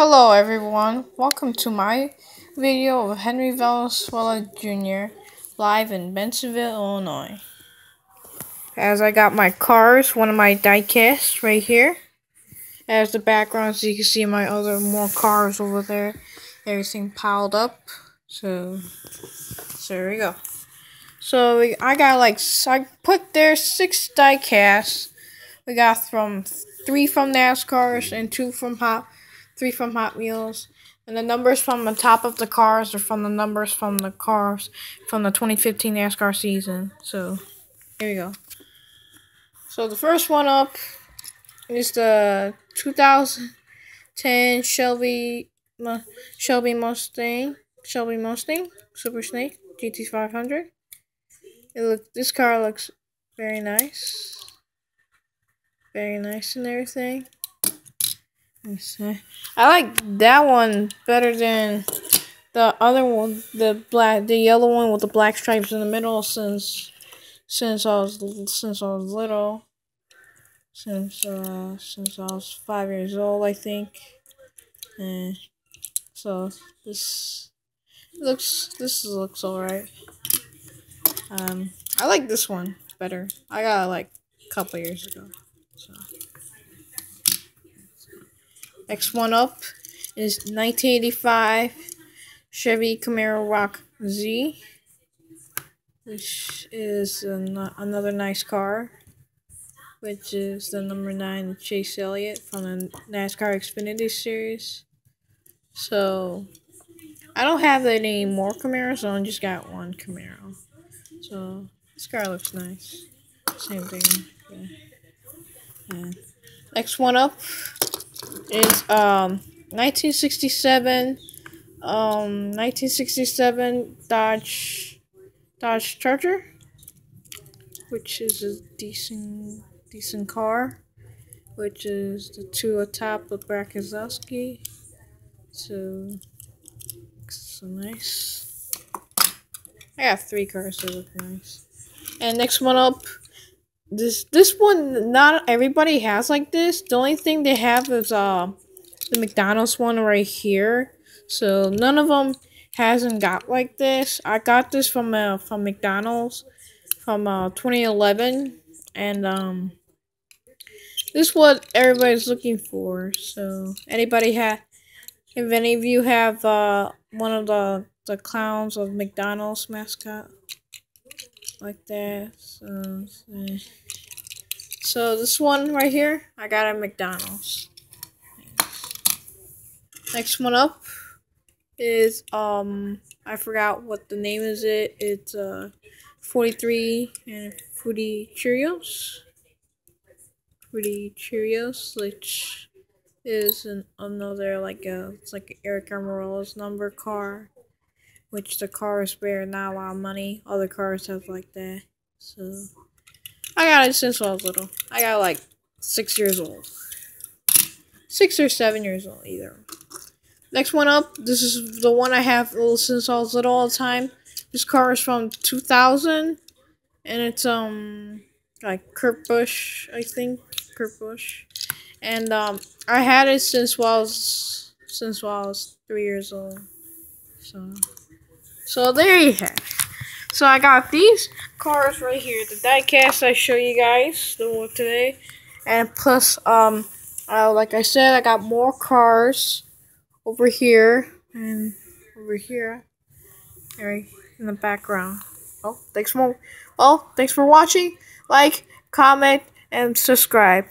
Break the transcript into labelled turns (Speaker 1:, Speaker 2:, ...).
Speaker 1: Hello everyone, welcome to my video of Henry Valenzuela Jr. live in Bensenville, Illinois. As I got my cars, one of my diecasts right here. As the background, so you can see my other more cars over there. Everything piled up. So, so there we go. So we, I got like, I put there six diecasts. We got from three from NASCARs and two from Hot three from Hot Wheels. And the numbers from the top of the cars are from the numbers from the cars from the 2015 NASCAR season. So, here we go. So, the first one up is the 2010 Shelby Shelby Mustang Shelby Mustang Super Snake GT500. It look this car looks very nice. Very nice and everything. I like that one better than the other one, the black, the yellow one with the black stripes in the middle. Since since I was since I was little, since uh since I was five years old, I think. And so this looks this looks alright. Um, I like this one better. I got like a couple years ago. So. Next one up is 1985 Chevy Camaro Rock Z, which is an another nice car, which is the number 9 Chase Elliott from the NASCAR Xfinity Series. So, I don't have any more Camaros, so I just got one Camaro. So, this car looks nice. Same thing. Yeah. Next one up is um 1967 um 1967 Dodge Dodge Charger which is a decent decent car which is the two atop of Brad Keselowski so so nice. I got three cars that look nice. And next one up this this one not everybody has like this. The only thing they have is uh the McDonald's one right here. So none of them hasn't got like this. I got this from uh, from McDonald's from uh 2011 and um this is what everybody's looking for. So anybody have if any of you have uh one of the the clowns of McDonald's mascot like that. So, so this one right here, I got at McDonald's. Next one up is um I forgot what the name is it. It's uh 43 and Fruity Cheerios. Fruity Cheerios, which is an, another like a it's like Eric Almirola's number car which the cars bear not a lot of money. Other cars have like that. So I got it since I was little. I got like six years old. Six or seven years old either. Next one up, this is the one I have since I was little all the time. This car is from 2000, and it's um like Kurt Busch, I think Kurt Busch, and um I had it since I was since I was three years old. So. So there you have. So I got these cars right here, the diecast I show you guys the one today, and plus um, uh, like I said, I got more cars over here and over here, right in the background. Oh, thanks for well, thanks for watching. Like, comment, and subscribe.